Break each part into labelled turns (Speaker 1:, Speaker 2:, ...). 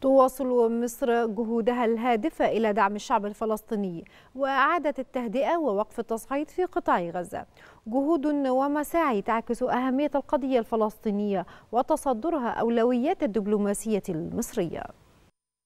Speaker 1: تواصل مصر جهودها الهادفة إلى دعم الشعب الفلسطيني وإعادة التهدئة ووقف التصعيد في قطاع غزة. جهود ومساعي تعكس أهمية القضية الفلسطينية وتصدرها أولويات الدبلوماسية المصرية.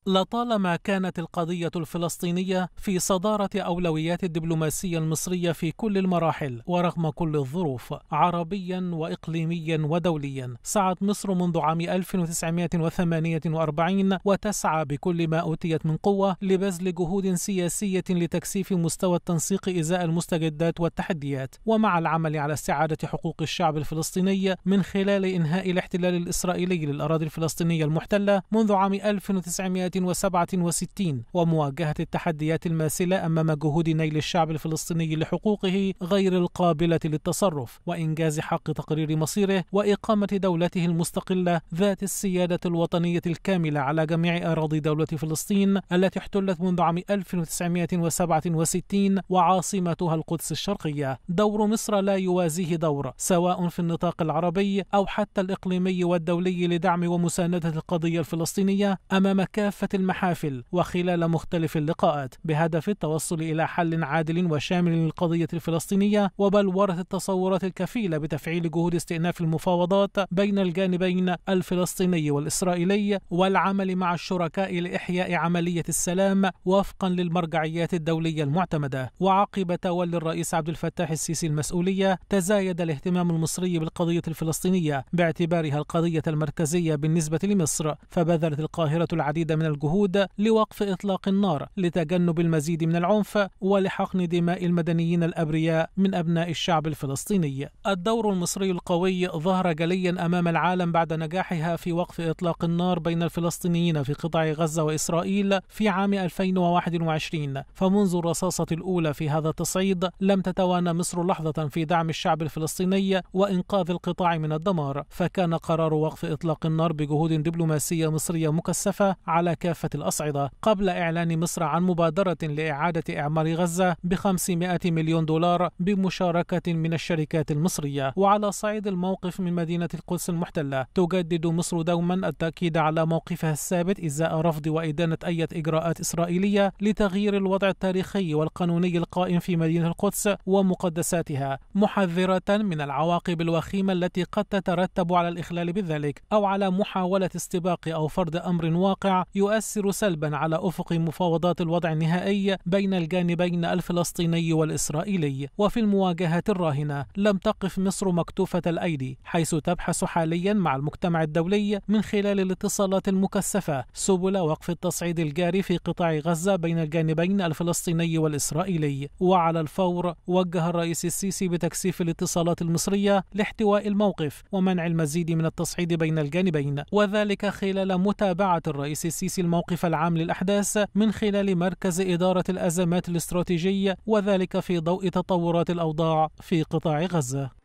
Speaker 2: لطالما كانت القضية الفلسطينية في صدارة أولويات الدبلوماسية المصرية في كل المراحل ورغم كل الظروف عربيا وإقليميا ودوليا سعت مصر منذ عام 1948 وتسعى بكل ما أوتيت من قوة لبذل جهود سياسية لتكثيف مستوى التنسيق إزاء المستجدات والتحديات. ومع العمل على استعادة حقوق الشعب الفلسطيني من خلال إنهاء الاحتلال الإسرائيلي للأراضي الفلسطينية المحتلة منذ عام 1900 1967 ومواجهة التحديات الماثلة أمام جهود نيل الشعب الفلسطيني لحقوقه غير القابلة للتصرف وإنجاز حق تقرير مصيره وإقامة دولته المستقلة ذات السيادة الوطنية الكاملة على جميع أراضي دولة فلسطين التي احتلت منذ عام 1967 وعاصمتها القدس الشرقية. دور مصر لا يوازيه دور سواء في النطاق العربي أو حتى الإقليمي والدولي لدعم ومساندة القضية الفلسطينية أمام كافة كافة المحافل وخلال مختلف اللقاءات بهدف التوصل إلى حل عادل وشامل للقضية الفلسطينية وبلورة التصورات الكفيلة بتفعيل جهود استئناف المفاوضات بين الجانبين الفلسطيني والإسرائيلي والعمل مع الشركاء لإحياء عملية السلام وفقا للمرجعيات الدولية المعتمدة. وعقب تولي الرئيس عبد الفتاح السيسي المسؤولية تزايد الاهتمام المصري بالقضية الفلسطينية باعتبارها القضية المركزية بالنسبة لمصر فبذلت القاهرة العديد من الجهود لوقف إطلاق النار لتجنب المزيد من العنف ولحقن دماء المدنيين الأبرياء من أبناء الشعب الفلسطيني. الدور المصري القوي ظهر جليا أمام العالم بعد نجاحها في وقف إطلاق النار بين الفلسطينيين في قطاع غزة وإسرائيل في عام 2021 فمنذ الرصاصة الأولى في هذا التصعيد لم تتوانى مصر لحظة في دعم الشعب الفلسطيني وإنقاذ القطاع من الدمار. فكان قرار وقف إطلاق النار بجهود دبلوماسية مصرية مكثفة على كافة الأصعدة قبل إعلان مصر عن مبادرة لإعادة إعمار غزة ب 500 مليون دولار بمشاركة من الشركات المصرية وعلى صعيد الموقف من مدينة القدس المحتلة. تجدد مصر دوما التأكيد على موقفها الثابت إزاء رفض وإدانة أي إجراءات إسرائيلية لتغيير الوضع التاريخي والقانوني القائم في مدينة القدس ومقدساتها محذرة من العواقب الوخيمة التي قد تترتب على الإخلال بذلك أو على محاولة استباق أو فرض أمر واقع يؤثر سلبا على أفق مفاوضات الوضع النهائي بين الجانبين الفلسطيني والإسرائيلي. وفي المواجهات الراهنة لم تقف مصر مكتوفة الأيدي حيث تبحث حاليا مع المجتمع الدولي من خلال الاتصالات المكثفة سبل وقف التصعيد الجاري في قطاع غزة بين الجانبين الفلسطيني والإسرائيلي. وعلى الفور وجه الرئيس السيسي بتكثيف الاتصالات المصرية لاحتواء الموقف ومنع المزيد من التصعيد بين الجانبين وذلك خلال متابعة الرئيس السيسي الموقف العام للأحداث من خلال مركز إدارة الأزمات الاستراتيجية وذلك في ضوء تطورات الأوضاع في قطاع غزة.